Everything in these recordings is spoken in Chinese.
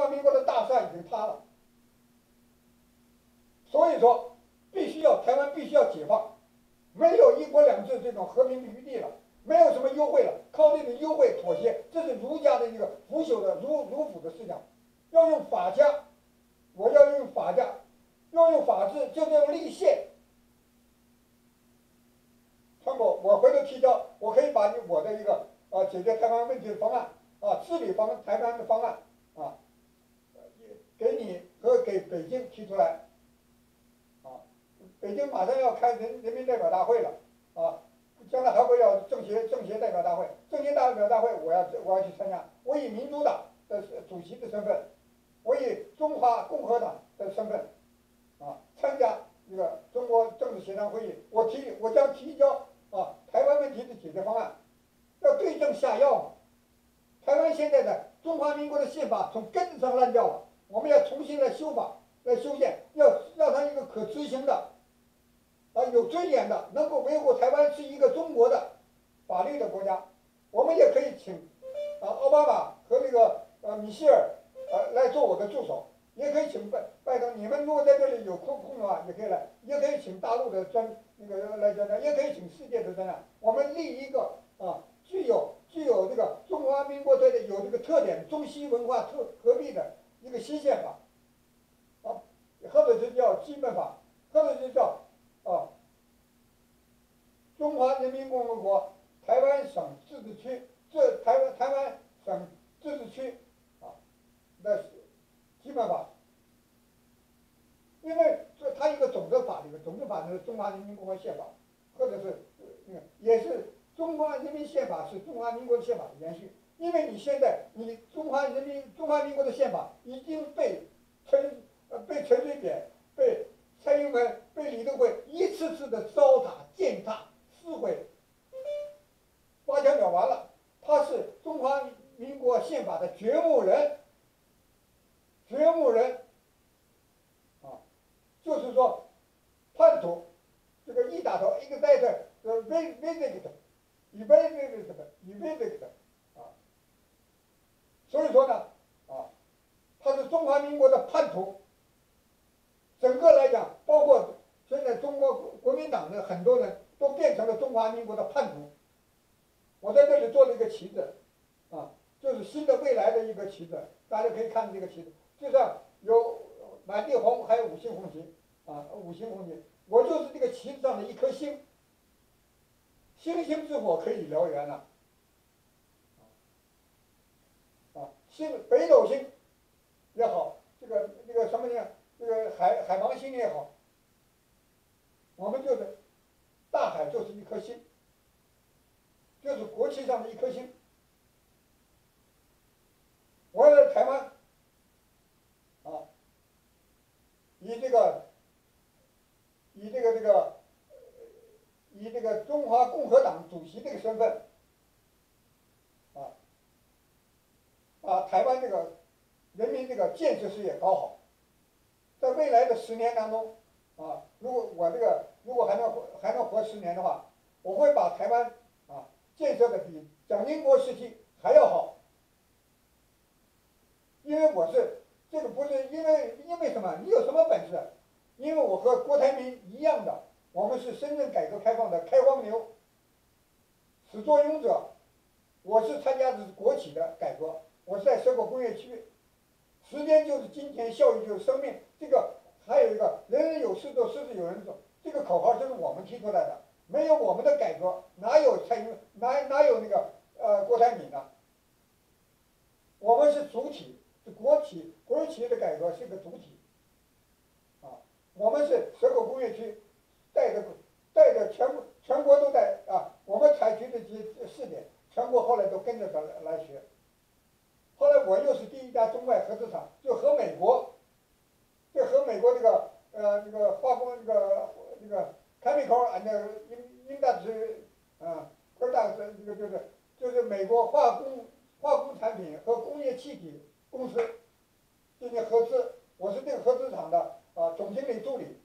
华民国的大厦已经塌了。所以说，必须要台湾必须要解放，没有一国两制这种和平的余地了，没有什么优惠了，靠这个优惠妥协，这是儒家的一个腐朽的儒儒府的思想，要用法家，我要用法家，要用法治，就是用立宪。通过我回头提交，我可以把你我的一个啊解决台湾问题的方案啊治理方台湾的方案啊，给你和给北京提出来。啊北京马上要开人人民代表大会了，啊，将来还会要政协政协代表大会，政协代表大会我要我要去参加，我以民主党的主席的身份，我以中华共和党的身份，啊，参加这个中国政治协商会议，我提我将提交啊台湾问题的解决方案，要对症下药。台湾现在的中华民国的宪法从根子上烂掉了，我们要重新来修法来修宪，要让它一个可执行的。啊，有尊严的，能够维护台湾是一个中国的法律的国家，我们也可以请啊奥巴马和那个呃米歇尔呃来做我的助手，也可以请拜拜登，你们如果在这里有空空的话，也可以来，也可以请大陆的专那个来专家，也可以请世界的专家，我们立一个啊具有具有这个中华民国的有这个特点中西文化特合璧的一个新宪法，啊，或者是叫基本法，或者就叫。啊，中华人民共和国台湾省自治区，这台湾台湾省自治区啊，那是基本法。因为这它一个总的法律，总的法律是中华人民共和国宪法，或者是那个也是中华人民宪法是中华民国宪法的延续。因为你现在你中华人民中华民国的宪法已经被陈呃被陈水扁被。蔡英文被李登辉一次次的糟蹋、践踏、撕毁，八九秒完了。他是中华民国宪法的掘墓人，掘墓人，啊，就是说叛徒，这个一打头一个带着呃 v v 这个的，以 v 这个什么以 v 这个的，所以说呢，啊，他是中华民国的叛徒。整个来讲，包括现在中国国民党的很多人都变成了中华民国的叛徒。我在这里做了一个旗子，啊，就是新的未来的一个旗子，大家可以看这个旗子，就像有满地红，还有五星红旗，啊，五星红旗，我就是这个旗子上的一颗星。星星之火可以燎原呐，星北斗星也好，这个这个什么呢？这个海海王星也好，我们就是大海就是一颗星，就是国旗上的一颗星。我在台湾，啊，以这个，以这个这个，以这个中华共和党主席这个身份，啊，把台湾这个人民这个建设事业搞好。在未来的十年当中，啊，如果我这个如果还能还能活十年的话，我会把台湾啊建设的比蒋经国时期还要好。因为我是这个不是因为因为什么？你有什么本事？因为我和郭台铭一样的，我们是深圳改革开放的开荒牛，始作俑者。我是参加的是国企的改革，我是在蛇口工业区。时间就是金钱，效益就是生命。这个还有一个人人有事做，事事有人做。这个口号就是我们提出来的。没有我们的改革，哪有蔡英，哪哪有那个呃郭台铭呢？我们是主体，是国企，国有企业的改革是个主体。啊，我们是蛇口工业区，带着带着全国全国都在啊，我们采取的这些试点，全国后来都跟着咱来学。后来我又是第一家中外合资厂，就和美国，就和美国这个呃这个化工这个这个 chemical and industry 啊，product 这个就是就是美国化工化工产品和工业气体公司进行合资，我是这个合资厂的啊总经理助理，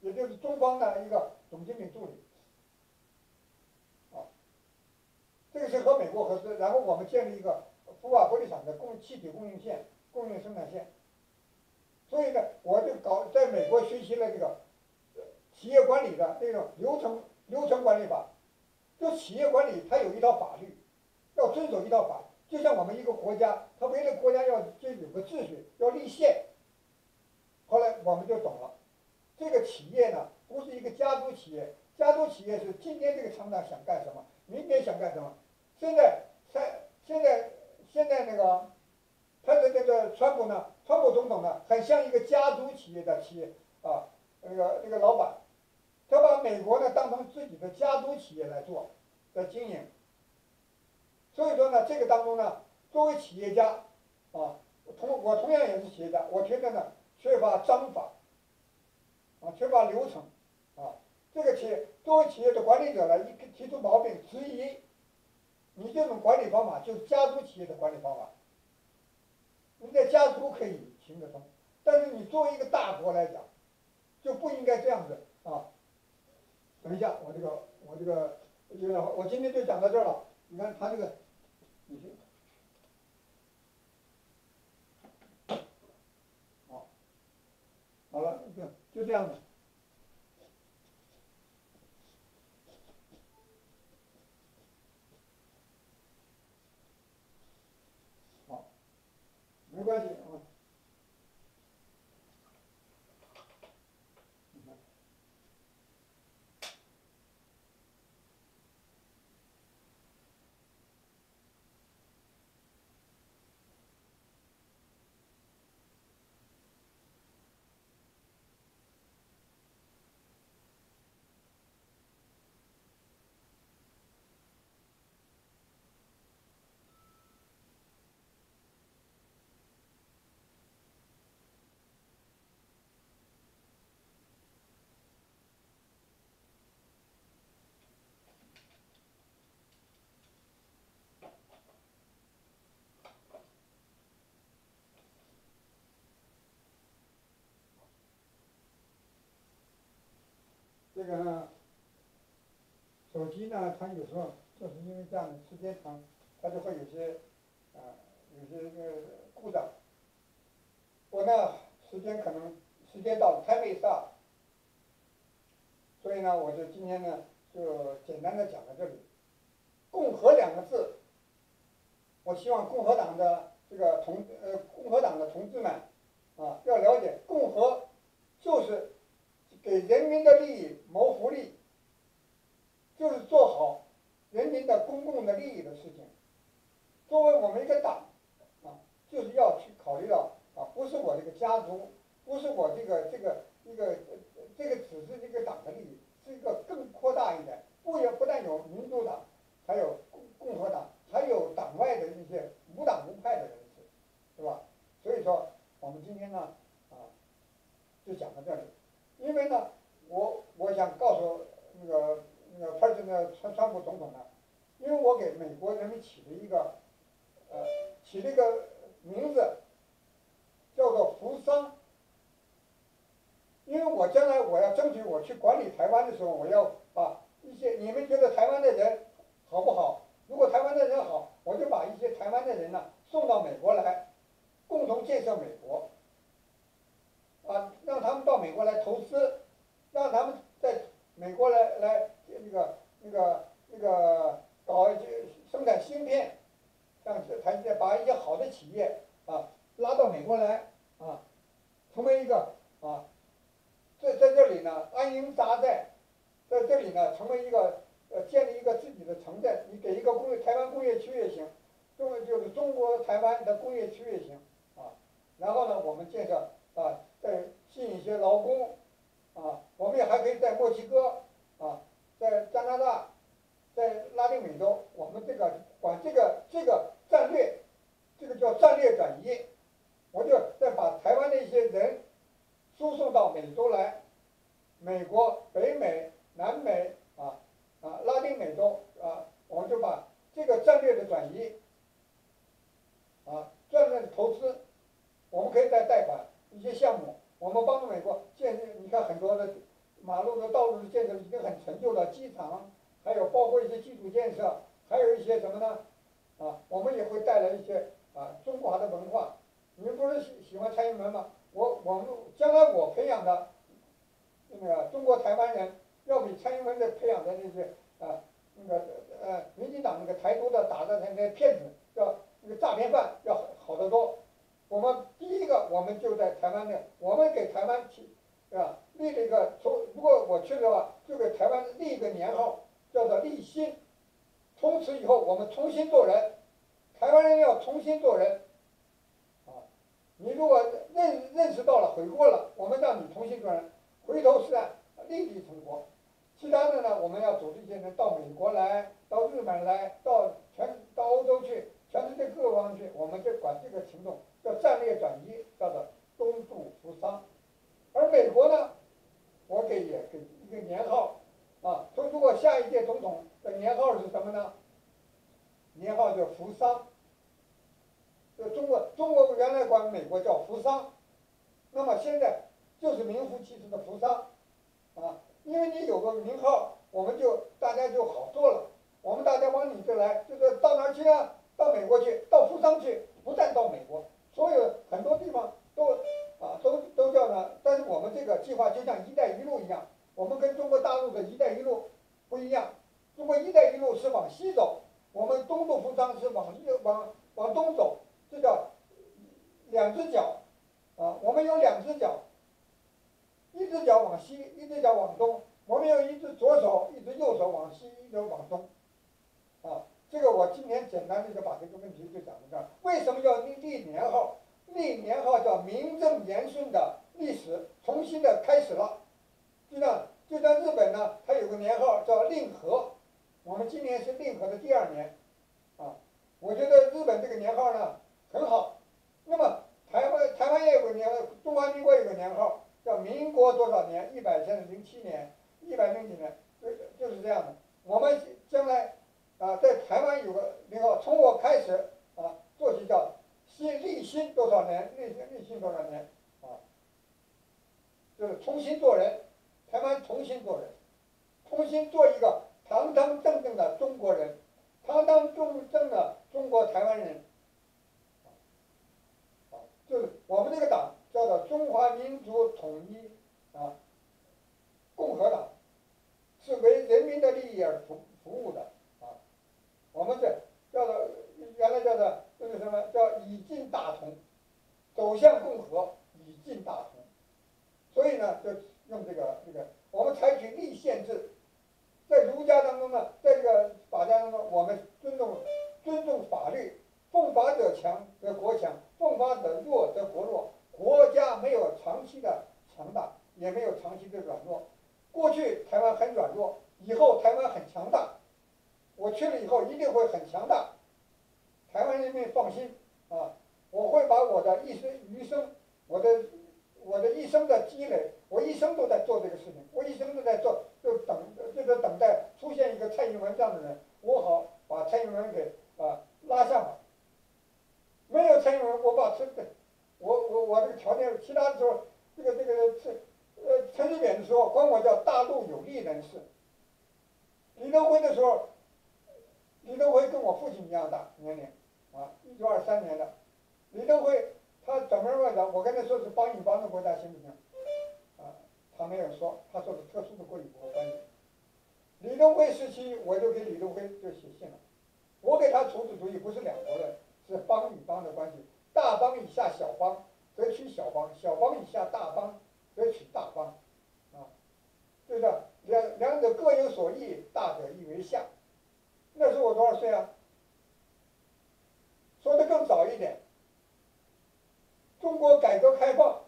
也就是中方的一个总经理助理，啊，这个是和美国合资，然后我们建立一个。福瓦玻璃厂的供气体供应线，供应生产线。所以呢，我就搞在美国学习了这个企业管理的那种流程流程管理法。就企业管理，它有一套法律，要遵守一套法。就像我们一个国家，它为了国家要就有个秩序，要立宪。后来我们就懂了，这个企业呢，不是一个家族企业，家族企业是今天这个厂长想干什么，明天想干什么。现在，在现在现在那个，他的这个川普呢，川普总统呢，很像一个家族企业的企业啊，那个那个老板，他把美国呢当成自己的家族企业来做，的经营。所以说呢，这个当中呢，作为企业家，啊，同我同样也是企业家，我觉得呢，缺乏章法，啊，缺乏流程，啊，这个企业作为企业的管理者呢，一提出毛病质疑。你这种管理方法就是家族企业的管理方法，你在家族可以行得通，但是你作为一个大国来讲，就不应该这样子啊。等一下，我这个我这个，我今天就讲到这儿了。你看他这个，好，好了，就就这样子。好没关系啊。这个，手机呢，它有时候就是因为这样的时间长，它就会有些，啊，有些这个故障。我呢，时间可能时间到了，time is up。所以呢，我就今天呢，就简单的讲到这里。共和两个字，我希望共和党的这个同呃共和党的同志们，啊，要了解共和就是。给人民的利益谋福利，就是做好人民的公共的利益的事情。作为我们一个党，啊，就是要去考虑到啊，不是我这个家族，不是我这个这个一个这个只是这个党的利益，是一个更扩大一点。不也不但有民主党，还有共共和党，还有党外的一些无党无派的人士，是吧？所以说，我们今天呢，啊，就讲到这里。因为呢，我我想告诉那个那个川的川川普总统呢，因为我给美国人民起了一个，呃，起了一个名字，叫做扶桑。因为我将来我要争取我去管理台湾的时候，我要把一些你们觉得台湾的人好不好？如果台湾的人好，我就把一些台湾的人呢送到美国来，共同建设美国。让他们到美国来投资，让他们在美国来来那个那个那个搞一些生产芯片，让台积电把一些好的企业啊拉到美国来啊，成为一个啊，在在这里呢安营扎寨，在这里呢成为一个呃建立一个自己的城镇，你给一个工业台湾工业区也行，中就是中国台湾的工业区也行啊，然后呢我们建设啊。在吸引一些劳工，啊，我们也还可以在墨西哥，啊，在加拿大，在拉丁美洲，我们这个管这个这个战略，这个叫战略转移，我就再把台湾的一些人输送到美洲来，美国、北美、南美，啊啊，拉丁美洲，啊，我们就把这个战略的转移，啊，战略投资，我们可以再贷款。一些项目，我们帮助美国建设。你看很多的马路的道路的建设已经很成就了，机场，还有包括一些基础建设，还有一些什么呢？啊，我们也会带来一些啊中华的文化，你们不是喜喜欢蔡英文吗？我我们将来我培养的那个中国台湾人，要比蔡英文的培养的那些啊那个呃民进党那个台独的打的那些骗子要那个诈骗犯要好得多。我们第一个，我们就在台湾的，我们给台湾起啊立了一个从，如果我去的话，就给台湾立一个年号，叫做立新。从此以后，我们重新做人，台湾人要重新做人。啊，你如果认认识到了悔过了，我们让你重新做人，回头是岸，立地成佛。其他的呢，我们要组织一些人到美国来，到日本来，到全到欧洲去，全世界各方去，我们就管这个行动。叫战略转移，叫做东渡扶桑，而美国呢，我给也给一个年号，啊，说如果下一届总统的年号是什么呢？年号叫扶桑。就中国，中国原来管美国叫扶桑，那么现在就是名副其实的扶桑，啊，因为你有个名号，我们就大家就好做了，我们大家往你这来，就是到哪去啊？到美国去，到扶桑去，不但到美国。所有很多地方都啊都都叫呢，但是我们这个计划就像“一带一路”一样，我们跟中国大陆的一带一路不一样。中国“一带一路”是往西走，我们东渡扶桑是往往往东走，这叫两只脚啊。我们有两只脚，一只脚往西，一只脚往东。我们有一只左手，一只右手往西，一只往东啊。这个我今天简单的就把这个问题就讲到这儿。为什么要立立年号？立年号叫名正言顺的历史重新的开始了。就像就像日本呢，它有个年号叫令和，我们今年是令和的第二年，啊，我觉得日本这个年号呢很好。那么台湾台湾也有个年，中华民国有个年号叫民国多少年？一百零零七年，一百零几年，就就是这样的。我们将来。啊，在台湾有个那个，从我开始啊做起叫新立新多少年，立新立新多少年，就是重新做人，台湾重新做人，重新做一个堂堂正正的中国人，堂堂正正的中国台湾人，就是我们这个党叫做中华民族统一啊共和党，是为人民的利益而服服务的啊。我们这叫做原来叫做这个什么叫以进大同，走向共和，以进大同。所以呢，就用这个这个，我们采取立宪制，在儒家当中呢，在这个法家当中，我们尊重尊重法律，奉法者强则国强，奉法者弱则国弱。国家没有长期的强大，也没有长期的软弱。过去台湾很软弱，以后台湾很强大。我去了以后一定会很强大，台湾人民放心啊！我会把我的一生余生，我的我的一生的积累，我一生都在做这个事情，我一生都在做，就等就在等待出现一个蔡英文这样的人，我好把蔡英文给啊拉下马。没有蔡英文，我把这我我我这个条件，其他的时候这个这个陈呃陈水扁的时候，管我叫大陆有利人士。李登辉的时候。李登辉跟我父亲一样大年龄，啊，一九二三年的。李登辉他怎我跟他说是邦与邦的国家行不行？啊，他没有说，他说是特殊的国与国关系。李登辉时期，我就给李登辉就写信了，我给他处子主意不是两国的，是邦与邦的关系。大邦以下小邦，则取小邦；小邦以下大邦，则取大邦。啊，就是两两者各有所异，大者亦为下。那时候我多少岁啊？说的更早一点，中国改革开放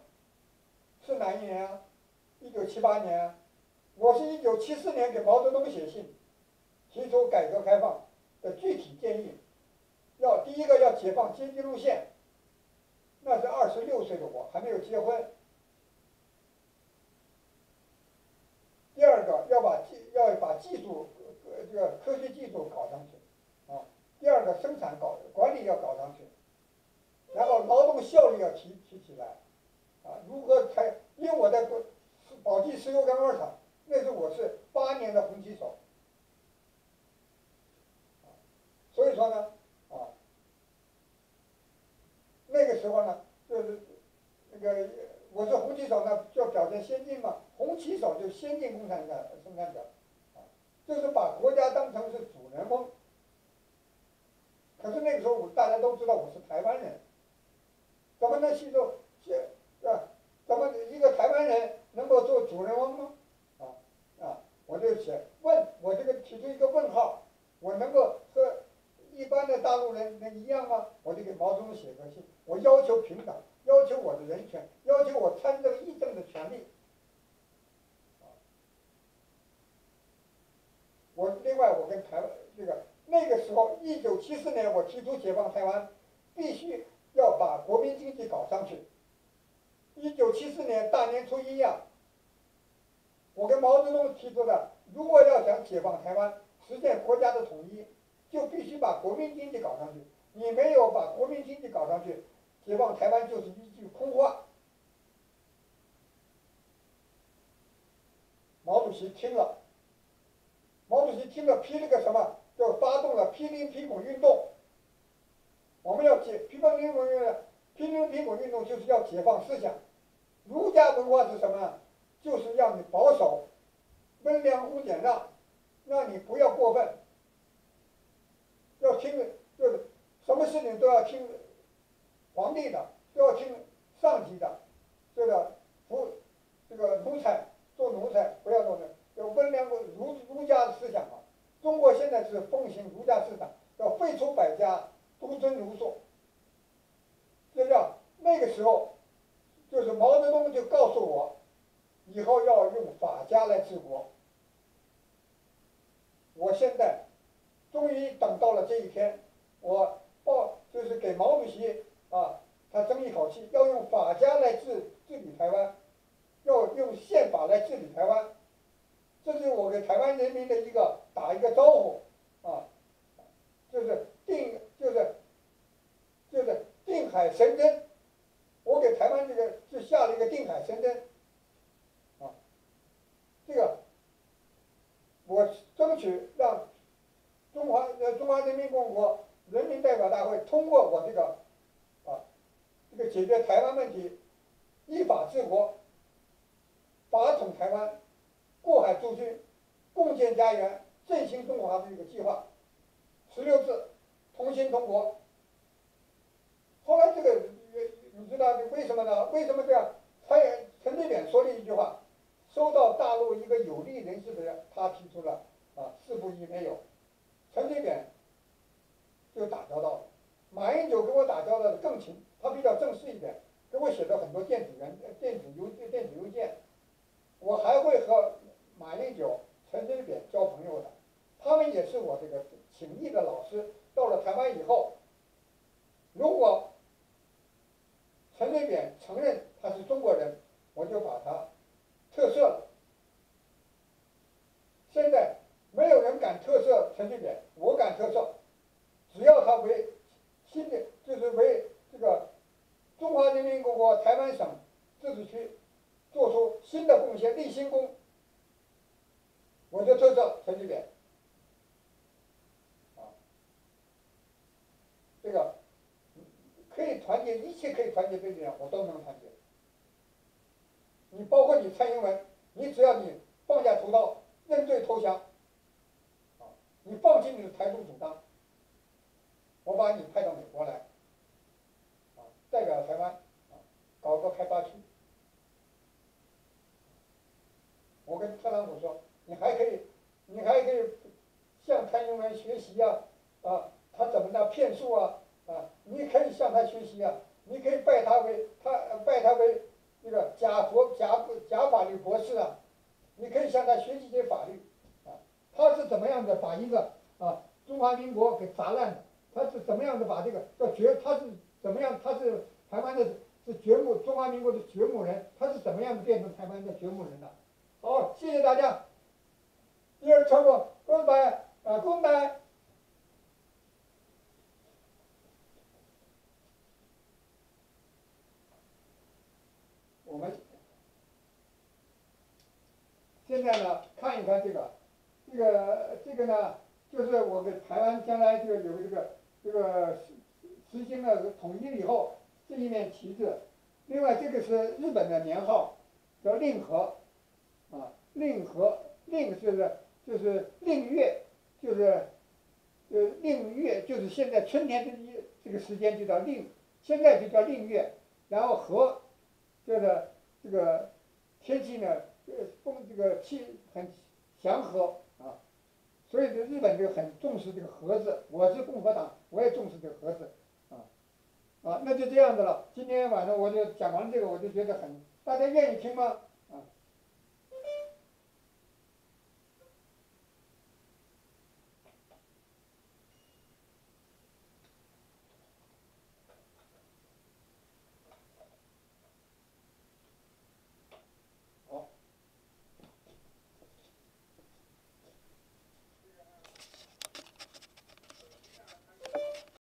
是哪一年啊？一九七八年啊。我是一九七四年给毛泽东写信，提出改革开放的具体建议，要第一个要解放阶级路线。那是二十六岁的我，还没有结婚。第二个要把技要把技术。这个科学技术搞上去，啊，第二个生产搞管理要搞上去，然后劳动效率要提提起来，啊，如何才？因为我在宝鸡石油干罐厂，那时候我是八年的红旗手，所以说呢，啊，那个时候呢，就是那个我是红旗手呢，就表现先进嘛，红旗手就先进共产党生产者，啊，就是把国家当成是主人翁。可是那个时候，我大家都知道我是台湾人，怎么能吸收？是吧？怎么一个台湾人能够做主人翁吗？啊啊！我就写问，我这个提出一个问号，我能够和一般的大陆人能一样吗？我就给毛泽东写个信，我要求平等，要求我的人权，要求我参政议政的权利。我另外，我跟台湾这个。那个时候，一九七四年，我提出解放台湾，必须要把国民经济搞上去。一九七四年大年初一呀，我跟毛泽东提出的，如果要想解放台湾，实现国家的统一，就必须把国民经济搞上去。你没有把国民经济搞上去，解放台湾就是一句空话。毛主席听了，毛主席听了批了个什么？就发动了批林批孔运动。我们要解批林批孔运动，批评批孔运动就是要解放思想。儒家文化是什么？就是让你保守，温良恭俭让，让你不要过分，要听，就是什么事情都要听皇帝的，都要听上级的，这个服这个奴才做奴才，不要做奴，要温良儒儒家的思想嘛。中国现在是奉行儒家思想，要废除百家，独尊儒术。就叫那个时候，就是毛泽东就告诉我，以后要用法家来治国。我现在终于等到了这一天，我报就是给毛主席啊，他争一口气，要用法家来治治理台湾，要用宪法来治理台湾。这是我给台湾人民的一个打一个招呼，啊，就是定海神针，我给台湾这个是下了一个定海神针，啊，这个我争取让中华呃中华人民共和国人民代表大会通过我这个啊这个解决台湾问题，依法治国，法统台湾。过海驻军，共建家园，振兴中华的一个计划，十六字，同心同国。后来这个，你知道为什么？这样？他也陈水扁说了一句话，收到大陆一个有利人士的，他提出了啊，四不一没有，陈水扁就打交道了。马英九跟我打交道的更勤，他比较正式一点，给我写了很多电子文、电子邮、电子邮件，我还会和。马英九、陈水扁交朋友的，他们也是我这个请益的老师。到了台湾以后，如果陈水扁承认他是中国人，我就把他特赦了。现在没有人敢特赦陈水扁，我敢特赦，只要他为新的，就是为这个中华人民共和国台湾省自治区做出新的贡献，立新功。我就特色陈水扁，啊，这个可以团结，一切可以团结的力量，我都能团结。你包括你蔡英文，你只要你放下屠刀，认罪投降，啊，你放弃你的台独主张，我把你派到美国来，啊，代表台湾，搞个开发区。我跟特朗普说。你还可以，你还可以向蔡英文学习呀，啊，他怎么的骗术啊，他学习啊，你可以拜他为他拜他为那个假佛假假法律博士啊，你可以向他学习些法律，啊，他是怎么样的把一个啊中华民国给砸烂的？他是怎么样的把这个叫掘？他是怎么样？他是台湾的是掘墓中华民国的掘墓人，他是怎么样的变成台湾的掘墓人的？好，谢谢大家。第二超过公百啊，公百。我们现在呢，看一看这个，这个这个呢，就是我们台湾将来就有这个这个实行了统一以后，这一面旗帜。另外，这个是日本的年号，叫令和，啊，令和，令就是就是令月，就是呃令月，就是现在春天的一这个时间就叫令，现在就叫令月。然后和，就是这个天气呢，这个风这个气很祥和啊，所以这日本就很重视这个和字。我是共和党，我也重视这个和字。啊，那就这样子了。今天晚上我就讲完这个，我就觉得很，大家愿意听吗？